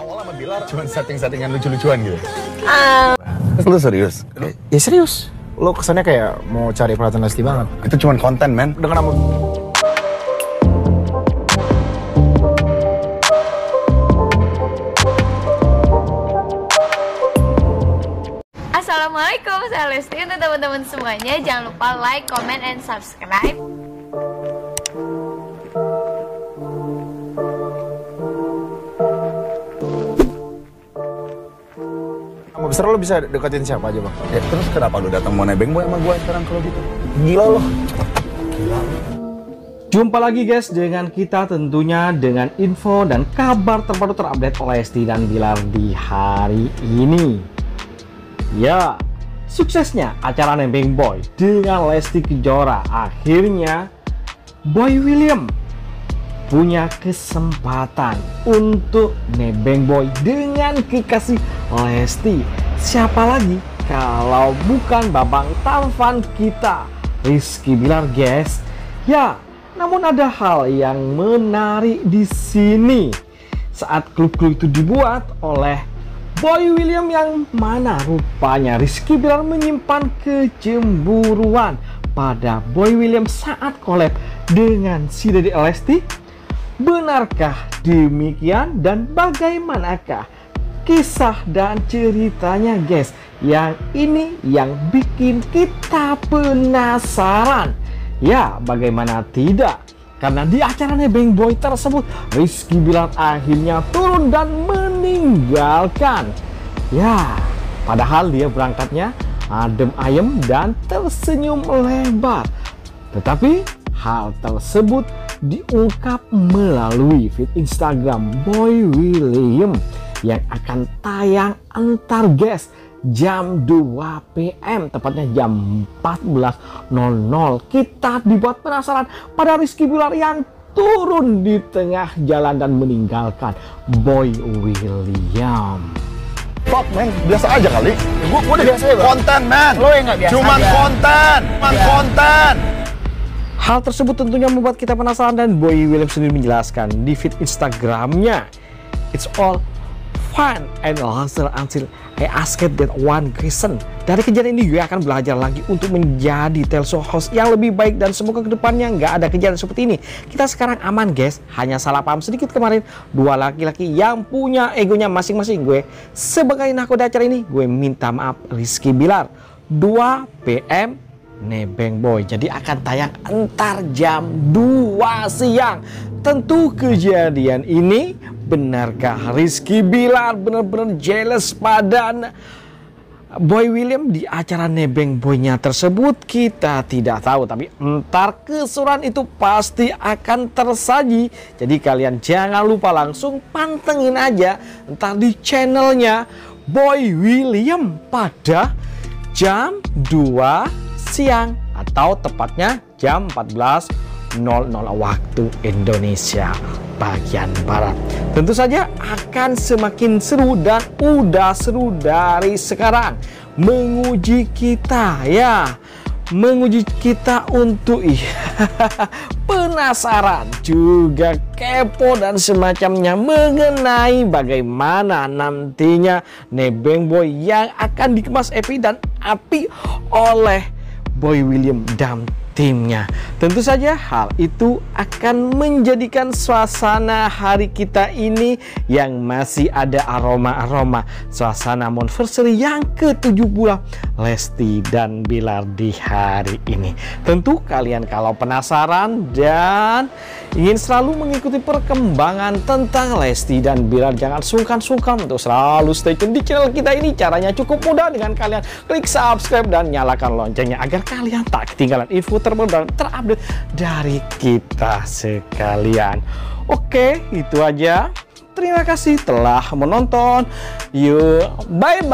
awal sama Bilar cuma setting-settingan lucu-lucuan gitu. Ah. Terus lu serius? Ya serius. Lo kesannya kayak mau cari perhatian Lesti banget. Itu cuma konten, men. Dengan nama Assalamualaikum, saya Lesti Untuk teman-teman semuanya, jangan lupa like, comment, and subscribe besar lo bisa deketin siapa aja bang? Ya, terus kenapa lu datang mau nebeng boy sama gua sekarang kalau gitu? Gila lo. Jumpa lagi guys dengan kita tentunya dengan info dan kabar terbaru terupdate oleh Lesti dan Bilar di hari ini. Ya, suksesnya acara Nebeng Boy dengan Lesti Kejora akhirnya Boy William punya kesempatan untuk nebeng boy dengan kekasih Lesti. Siapa lagi? Kalau bukan babang tampan kita, Rizky Bilar, guys. Ya, namun ada hal yang menarik di sini. Saat klub-klub itu dibuat oleh Boy William yang mana rupanya Rizky Bilar menyimpan kecemburuan pada Boy William saat collab dengan si Dede Lesti. Benarkah demikian dan bagaimanakah kisah dan ceritanya guys. Yang ini yang bikin kita penasaran. Ya bagaimana tidak? Karena di acara Nebeng Boy tersebut Rizky Bilar akhirnya turun dan meninggalkan. Ya padahal dia berangkatnya adem ayem dan tersenyum lebar. Tetapi hal tersebut diungkap melalui feed Instagram Boy William yang akan tayang antar guys jam 2 PM tepatnya jam 14.00 kita dibuat penasaran pada Rizky Bilar yang turun di tengah jalan dan meninggalkan Boy William Fuck, men. Biasa aja kali. Gue udah biasa ya. Konten, man. Lo yang nggak biasa Cuman aja. konten. Cuman Ya. konten. Hal tersebut tentunya membuat kita penasaran dan Boy William sendiri menjelaskan di feed Instagramnya. It's all fun and laughter until I asked that one question. Dari kejadian ini gue akan belajar lagi untuk menjadi telso host yang lebih baik dan semoga ke depannya nggak ada kejadian seperti ini. Kita sekarang aman guys, hanya salah paham sedikit kemarin dua laki-laki yang punya egonya masing-masing gue. Sebagai nakoda acara ini gue minta maaf Rizky Bilar. 2 PM Nebeng Boy. Jadi akan tayang entar jam 2 siang. Tentu kejadian ini benarkah Rizky Bilar benar-benar jealous pada Boy William di acara Nebeng Boynya tersebut kita tidak tahu tapi entar keseruan itu pasti akan tersaji jadi kalian jangan lupa langsung pantengin aja entar di channelnya Boy William pada jam 2 siang atau tepatnya jam 14.00 waktu Indonesia bagian barat. Tentu saja akan semakin seru dan udah seru dari sekarang menguji kita ya. Menguji kita untuk iya, penasaran juga kepo dan semacamnya mengenai bagaimana nantinya Nebeng Boy yang akan dikemas Epi dan api oleh Boy William dan timnya. Tentu saja hal itu akan menjadikan suasana hari kita ini yang masih ada aroma-aroma suasana anniversary yang ke-70 Lesti dan Bilar di hari ini. Tentu kalian kalau penasaran dan ingin selalu mengikuti perkembangan tentang Lesti dan Bilar jangan sungkan-sungkan untuk selalu stay tune di channel kita ini. Caranya cukup mudah dengan kalian klik subscribe dan nyalakan loncengnya agar kalian tak ketinggalan info terbaru dan terupdate dari kita sekalian. Oke, itu aja. Terima kasih telah menonton. Yuk, bye-bye.